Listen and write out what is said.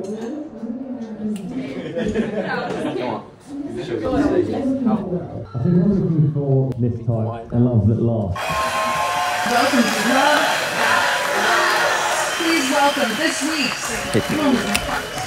I think I'm looking for this time. a love that lasts. Welcome to Love. Please welcome this week's Woman